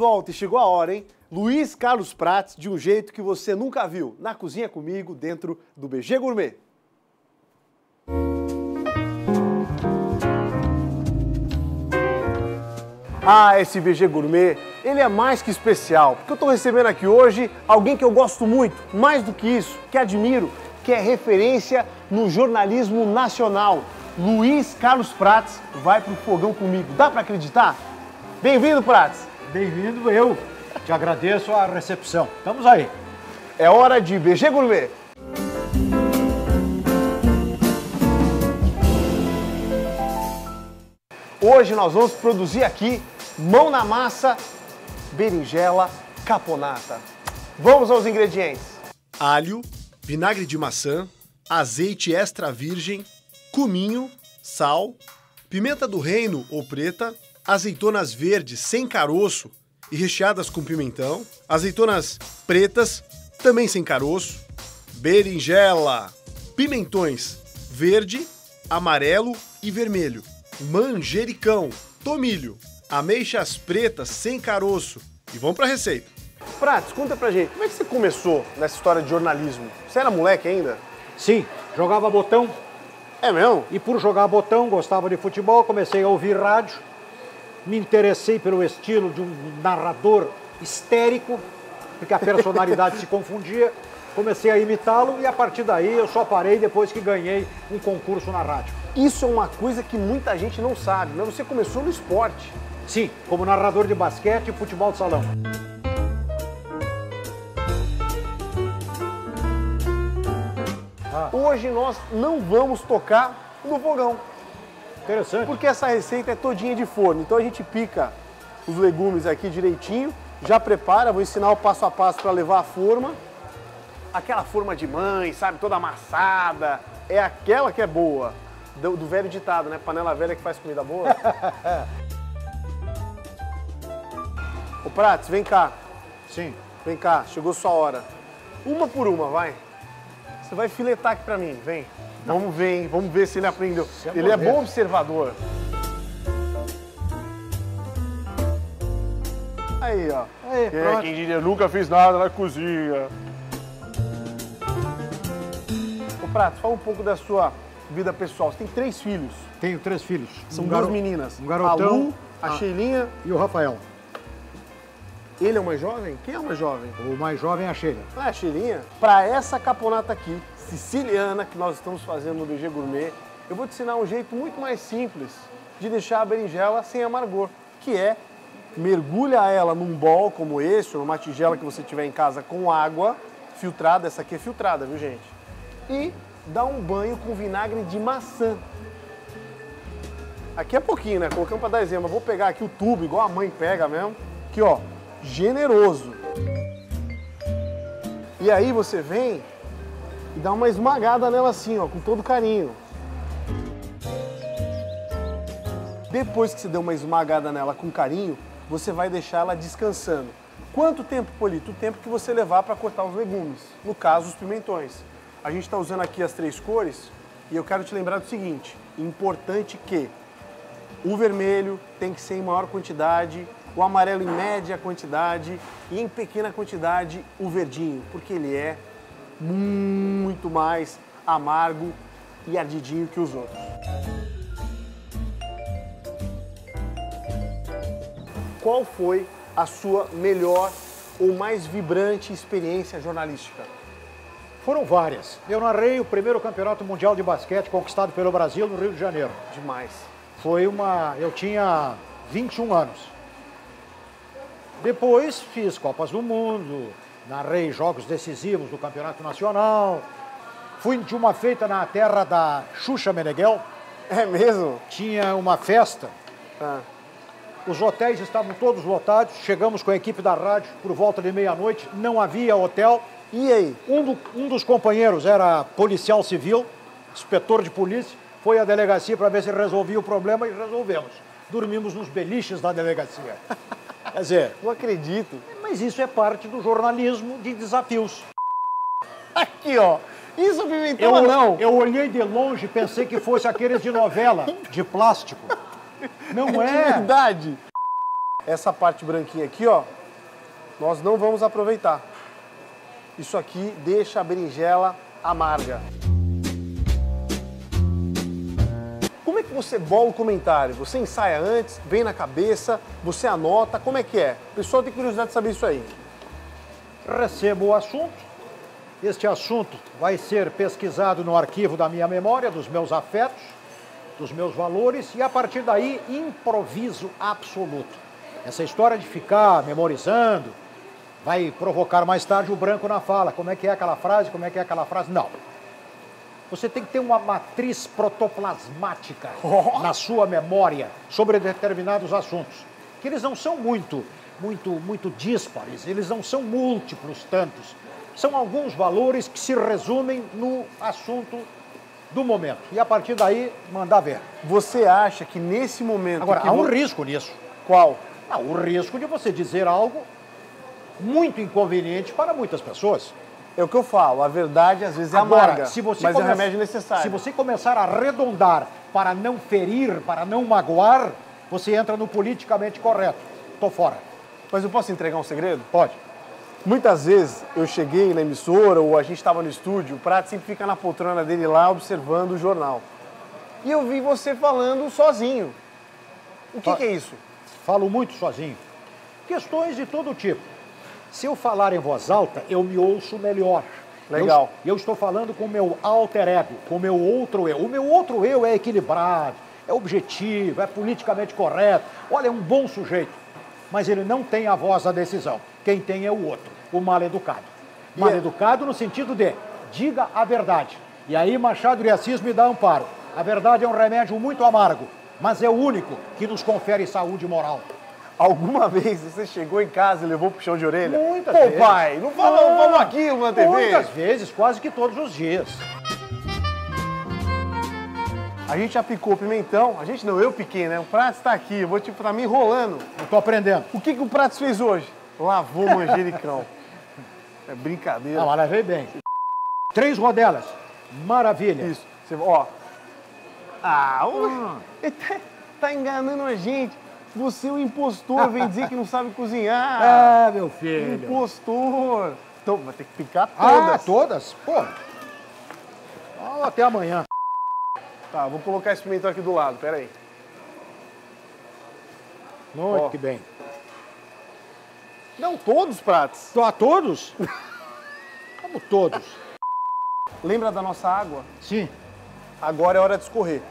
Volta e chegou a hora, hein? Luiz Carlos Prates, de um jeito que você nunca viu, na cozinha comigo, dentro do BG Gourmet. Ah, esse BG Gourmet, ele é mais que especial, porque eu estou recebendo aqui hoje alguém que eu gosto muito, mais do que isso, que admiro, que é referência no jornalismo nacional. Luiz Carlos Prates vai pro fogão comigo. Dá para acreditar? Bem-vindo, Prates. Bem-vindo eu. Te agradeço a recepção. Estamos aí. É hora de BG Gourmet. Hoje nós vamos produzir aqui mão na massa, berinjela caponata. Vamos aos ingredientes: alho, vinagre de maçã, azeite extra virgem, cominho, sal, pimenta do reino ou preta, azeitonas verdes sem caroço e recheadas com pimentão, azeitonas pretas também sem caroço, berinjela, pimentões verde, amarelo e vermelho, manjericão, tomilho, ameixas pretas sem caroço. E vamos para a receita. Pratos, conta pra gente, como é que você começou nessa história de jornalismo? Você era moleque ainda? Sim, jogava botão. É mesmo? E por jogar botão, gostava de futebol, comecei a ouvir rádio. Me interessei pelo estilo de um narrador histérico, porque a personalidade se confundia. Comecei a imitá-lo e a partir daí eu só parei depois que ganhei um concurso na rádio. Isso é uma coisa que muita gente não sabe, mas você começou no esporte. Sim, como narrador de basquete e futebol de salão. Ah. Hoje nós não vamos tocar no fogão. Interessante. Porque essa receita é todinha de forno. Então a gente pica os legumes aqui direitinho, já prepara, vou ensinar o passo a passo para levar a forma. Aquela forma de mãe, sabe, toda amassada, é aquela que é boa. Do, do velho ditado, né? Panela velha que faz comida boa. Ô Prates, vem cá. Sim. Vem cá, chegou sua hora. Uma por uma, vai. Você vai filetar aqui pra mim, vem. Não. Vamos ver, hein? Vamos ver se ele aprendeu. Se ele é bom observador. Aí, ó. Aí, é, quem diria, nunca fiz nada na cozinha. Ô Prato, fala um pouco da sua vida pessoal. Você tem três filhos. Tenho três filhos. São um duas meninas. Um garotão. A Lu, a, a Sheilinha. E o Rafael. Ele é o mais jovem? Quem é o mais jovem? O mais jovem é a Sheila. Ah, a Sheilinha? Para essa caponata aqui, siciliana, que nós estamos fazendo no BG Gourmet, eu vou te ensinar um jeito muito mais simples de deixar a berinjela sem amargor, que é mergulha ela num bol como esse, ou numa tigela que você tiver em casa com água filtrada, essa aqui é filtrada, viu gente? E dá um banho com vinagre de maçã. Aqui é pouquinho, né? Colocamos para dar exemplo. vou pegar aqui o tubo, igual a mãe pega mesmo. Aqui, ó generoso. E aí você vem e dá uma esmagada nela assim, ó, com todo carinho. Depois que você deu uma esmagada nela com carinho, você vai deixar ela descansando. Quanto tempo, Polito? O tempo que você levar para cortar os legumes, no caso, os pimentões. A gente está usando aqui as três cores e eu quero te lembrar do seguinte, importante que o vermelho tem que ser em maior quantidade o amarelo em média quantidade e em pequena quantidade o verdinho, porque ele é muito mais amargo e ardidinho que os outros. Qual foi a sua melhor ou mais vibrante experiência jornalística? Foram várias. Eu narrei o primeiro campeonato mundial de basquete conquistado pelo Brasil no Rio de Janeiro. Demais. Foi uma. Eu tinha 21 anos. Depois fiz Copas do Mundo, narrei jogos decisivos do Campeonato Nacional. Fui de uma feita na terra da Xuxa Meneghel. É mesmo? Tinha uma festa. Ah. Os hotéis estavam todos lotados. Chegamos com a equipe da rádio por volta de meia-noite. Não havia hotel. E aí? Um, do, um dos companheiros era policial civil, inspetor de polícia. Foi à delegacia para ver se resolvia o problema e resolvemos. Dormimos nos beliches da delegacia. Quer dizer, não acredito. Mas isso é parte do jornalismo de desafios. Aqui, ó. Isso pimentou ou não? Eu olhei de longe e pensei que fosse aqueles de novela, de plástico. Não é. é. De verdade. essa parte branquinha aqui, ó, nós não vamos aproveitar. Isso aqui deixa a berinjela amarga. Que você bola o comentário? Você ensaia antes, vem na cabeça, você anota, como é que é? O pessoal tem curiosidade de saber isso aí. Recebo o assunto, este assunto vai ser pesquisado no arquivo da minha memória, dos meus afetos, dos meus valores, e a partir daí, improviso absoluto. Essa história de ficar memorizando vai provocar mais tarde o branco na fala. Como é que é aquela frase? Como é que é aquela frase? Não. Você tem que ter uma matriz protoplasmática oh. na sua memória sobre determinados assuntos, que eles não são muito, muito, muito díspares, eles não são múltiplos tantos. São alguns valores que se resumem no assunto do momento. E a partir daí, mandar ver. Você acha que nesse momento. Agora, há um vou... risco nisso. Qual? Há o risco de você dizer algo muito inconveniente para muitas pessoas. É o que eu falo, a verdade às vezes é Agora, amarga, se você mas come... é remédio necessário. Se você começar a arredondar para não ferir, para não magoar, você entra no politicamente correto. Tô fora. Mas eu posso entregar um segredo? Pode. Muitas vezes eu cheguei na emissora ou a gente estava no estúdio, o Prato sempre fica na poltrona dele lá observando o jornal. E eu vi você falando sozinho. O que, que é isso? Falo muito sozinho. Questões de todo tipo. Se eu falar em voz alta, eu me ouço melhor. Legal. Eu, eu estou falando com o meu alter ego, com o meu outro eu. O meu outro eu é equilibrado, é objetivo, é politicamente correto. Olha, é um bom sujeito. Mas ele não tem a voz da decisão. Quem tem é o outro, o mal educado. Mal educado no sentido de diga a verdade. E aí Machado de Assis me dá amparo. A verdade é um remédio muito amargo mas é o único que nos confere saúde moral. Alguma vez você chegou em casa e levou puxão de orelha? Muitas Pô, vezes. Pô, pai, não fala, não fala aquilo na TV. Muitas vezes, quase que todos os dias. A gente já picou pimentão. A gente não, eu piquei, né? O Prato está aqui, eu vou tipo, tá me enrolando. Eu tô aprendendo. O que, que o Prato fez hoje? Lavou o manjericão. é brincadeira. Ah, mas lavei bem. Três rodelas. Maravilha. Isso. Você, ó, ah, hum. tá, tá, enganando a gente. Você é um impostor, vem dizer que não sabe cozinhar. Ah, meu filho. Impostor. Então, vai ter que picar todas. Ah, todas? Pô. Oh, até amanhã. Tá, vou colocar esse pimentão aqui do lado, pera aí. Muito oh. que bem. Não, todos os pratos. A todos? Como todos. Lembra da nossa água? Sim. Agora é hora de escorrer.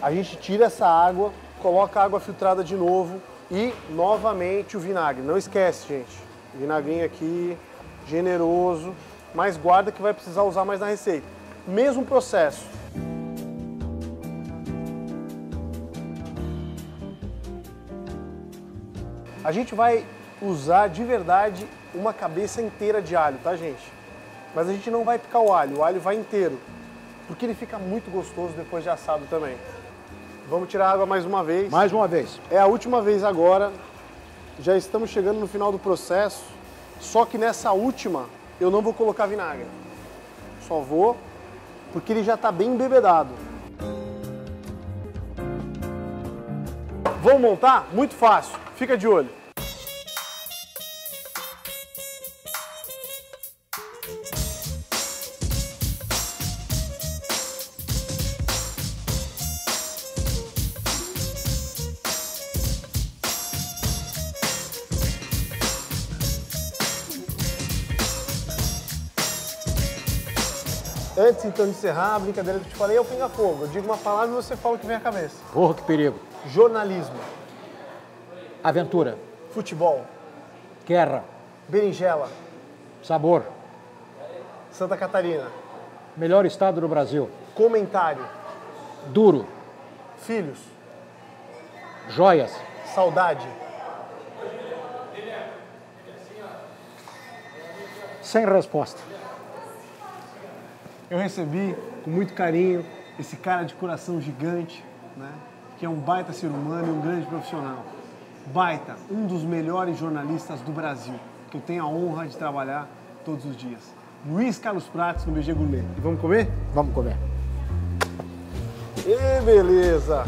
A gente tira essa água, coloca a água filtrada de novo e novamente o vinagre. Não esquece, gente. Vinagrinho aqui, generoso, mas guarda que vai precisar usar mais na receita. Mesmo processo. A gente vai usar de verdade uma cabeça inteira de alho, tá, gente? Mas a gente não vai picar o alho, o alho vai inteiro porque ele fica muito gostoso depois de assado também. Vamos tirar a água mais uma vez. Mais uma vez. É a última vez agora. Já estamos chegando no final do processo. Só que nessa última eu não vou colocar vinagre. Só vou porque ele já está bem embebedado. Vamos montar? Muito fácil. Fica de olho. Antes então de encerrar, a brincadeira que eu te falei é o pinga-fogo. Eu digo uma palavra e você fala o que vem à cabeça. Porra, que perigo. Jornalismo. Aventura. Futebol. Guerra. Berinjela. Sabor. Santa Catarina. Melhor estado do Brasil. Comentário. Duro. Filhos. Joias. Saudade. Sem resposta eu recebi com muito carinho esse cara de coração gigante, né? que é um baita ser humano e um grande profissional. Baita, um dos melhores jornalistas do Brasil, que eu tenho a honra de trabalhar todos os dias. Luiz Carlos Prates no BG Gourmet. E vamos comer? Vamos comer. E beleza!